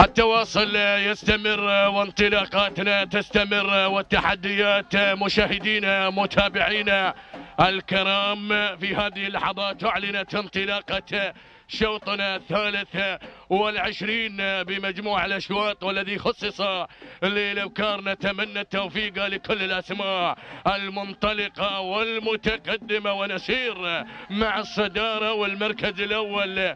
التواصل يستمر وانطلاقاتنا تستمر والتحديات مشاهدينا متابعينا الكرام في هذه اللحظات أعلنت انطلاقة شوطنا الثالث والعشرين بمجموع الأشواط والذي خصص للأبكار. نتمنى التوفيق لكل الأسماء المنطلقة والمتقدمة ونسير مع الصدارة والمركز الأول.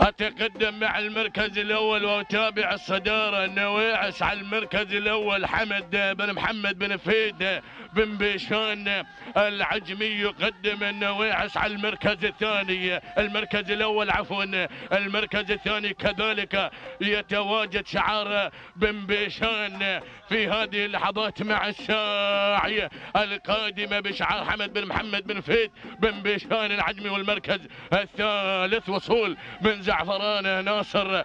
أتقدم مع المركز الأول وأتابع الصدارة النواعس على المركز الأول حمد بن محمد بن فيد بن بيشان العجمي يقدم النواعس على المركز الثاني. المركز الأول عفوا المركز الثاني كذلك يتواجد شعار بن بيشان في هذه اللحظات مع الساعي القادمة بشعار حمد بن محمد بن فيد بن بيشان العجمي والمركز الثالث وصول من زعفران ناصر.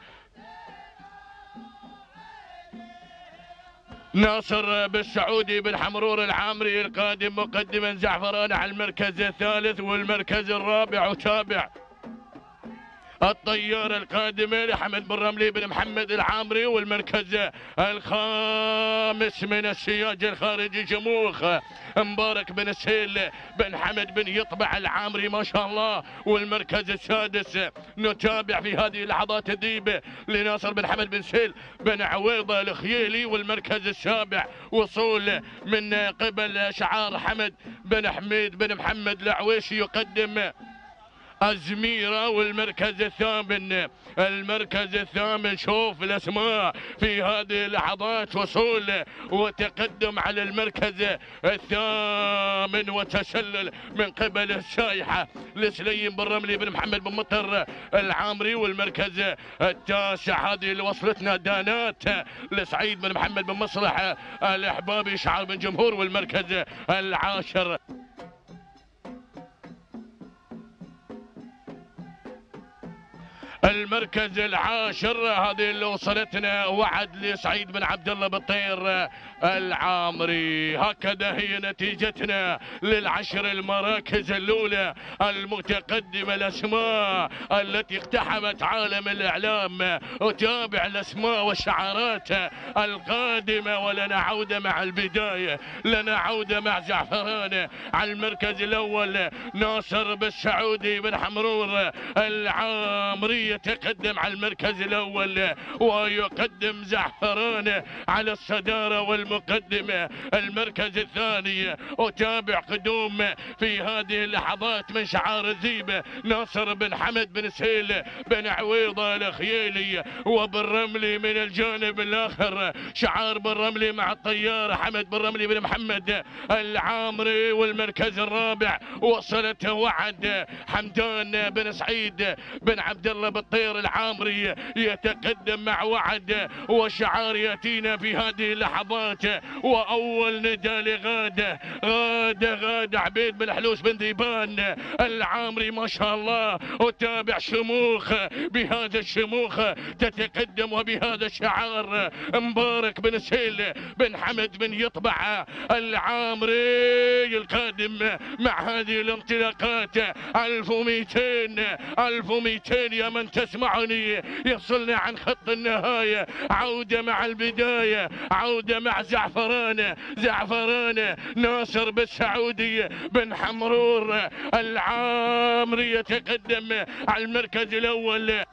ناصر بالسعودي بالحمرور العامري القادم مقدما زعفران على المركز الثالث والمركز الرابع وتابع. الطيار القادم لحمد بن رملي بن محمد العامري والمركز الخامس من السياج الخارجي شموخ مبارك بن سهيل بن حمد بن يطبع العامري ما شاء الله والمركز السادس نتابع في هذه اللحظات الذيبة لناصر بن حمد بن سهيل بن عويضة الخييلي والمركز السابع وصول من قبل شعار حمد بن حميد بن محمد العويشي يقدم أزميرة والمركز الثامن. المركز الثامن شوف الأسماء في هذه اللحظات وصول وتقدم على المركز الثامن وتسلل من قبل السايحة لسليم بن رملي بن محمد بن مطر العامري. والمركز التاسع هذه اللي وصلتنا دانات لسعيد بن محمد بن مصلح الأحبابي شعار بن جمهور. والمركز العاشر المركز العاشر هذه اللي وصلتنا وعد لسعيد بن عبد الله بالطير العامري. هكذا هي نتيجتنا للعشر المراكز الأولى المتقدمة الاسماء التي اقتحمت عالم الإعلام اتابع الأسماء والشعارات القادمة. ولنا عودة مع البداية لنا عودة مع زعفران على المركز الأول ناصر بالسعودي بن حمرور العامري. يتقدم على المركز الأول ويقدم زعفران على الصدارة والمقدمة. المركز الثاني أتابع قدوم في هذه اللحظات من شعار الذيبة ناصر بن حمد بن سيل بن عويضة الخيالي وبن رملي من الجانب الآخر. شعار بن رملي مع الطيار حمد بن رملي بن محمد العامري والمركز الرابع. وصلت وعد حمدان بن سعيد بن عبد الله بالطير العامري يتقدم مع وعد وشعار يأتينا في هذه اللحظات. وأول نداء لغاده غاده غاده عبيد بن حلوس بن ذيبان. العامري ما شاء الله وتابع شموخ بهذا الشموخ تتقدم وبهذا الشعار. مبارك بن سيل بن حمد بن يطبع العامري القادم مع هذه الانطلاقات. 1200 1200 يا من تسمعني يفصلنا عن خط النهاية. عودة مع البداية عودة مع زعفران. زعفران ناصر بالسعودي بن حمرور. العامري يتقدم على المركز الأول.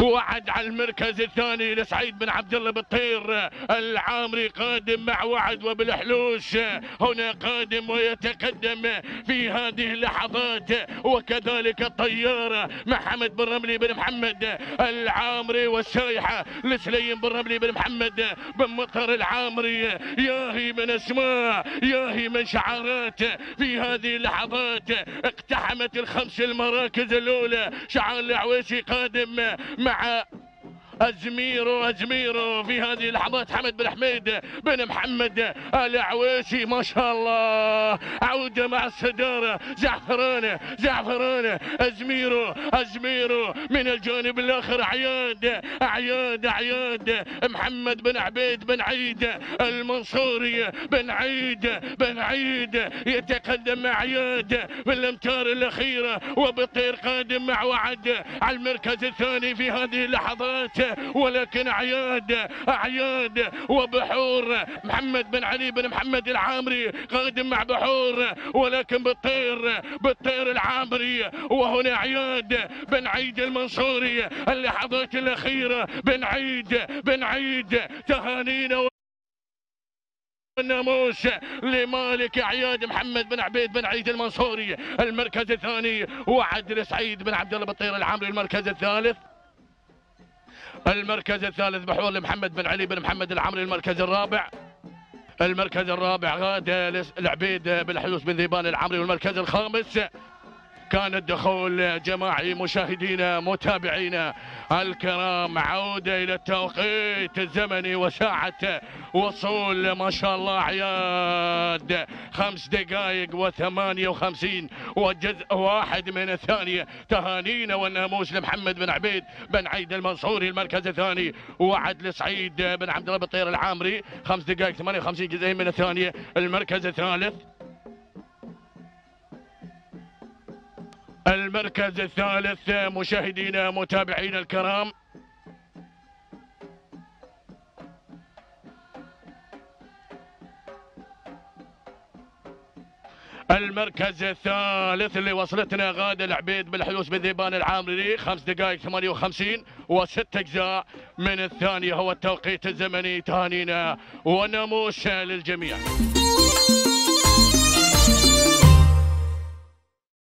وعد على المركز الثاني لسعيد بن عبد الله بالطير. العامري قادم مع وعد وبالحلوش. هنا قادم ويتقدم في هذه اللحظات. وكذلك الطيارة محمد بن رملي بن محمد. العامري والسايحة لسليم بن رملي بن محمد. بن مطر العامري ياهي من أسماء ياهي من شعارات. في هذه اللحظات اقتحمت الخمس المراكز الأولى. شعار العويسي قادم. مع ازميرو ازميرو في هذه اللحظات. حمد بن حميد بن محمد العويسي ما شاء الله. عوده مع الصداره زعفرانه زعفرانه ازميرو ازميرو من الجانب الآخر. عياد عياد عياد. محمد بن عبيد بن عيد. المنصوري بن عيد بن عيد. يتقدم مع عياد في الأمتار الأخيرة. وبطير قادم مع وعد. على المركز الثاني في هذه اللحظات. ولكن عياد عياد وبحور. محمد بن علي بن محمد العامري قادم مع بحور ولكن بالطير بالطير العامري. وهنا عياد بن عيد المنصوري اللحظات الأخيرة. بن عيد بن عيد تهانينا الناموس لمالك عياد محمد بن عبيد بن عيد المنصوري. المركز الثاني وعدل سعيد بن عبد الله بطير العامري المركز الثالث. المركز الثالث بحور لمحمد بن علي بن محمد العمري المركز الرابع. المركز الرابع غادة العبيد بن حلوس بن ذيبان العمري والمركز الخامس كان الدخول جماعي مشاهدينا متابعينا الكرام عودة إلى التوقيت الزمني وساعة وصول ما شاء الله عياد. خمس دقائق وثمانية وخمسين وجزء واحد من الثانية. تهانينا والناموس لمحمد بن عبيد بن عيد المنصوري المركز الثاني وعد لسعيد بن عبد الله بطير العامري. خمس دقائق 58 جزئين من الثانية المركز الثالث. المركز الثالث مشاهدينا متابعينا الكرام. المركز الثالث اللي وصلتنا غادة العبيد بالحلوس بالذيبان العامري خمس دقائق 58 وست أجزاء من الثانية هو التوقيت الزمني. تهانينا وناموس للجميع.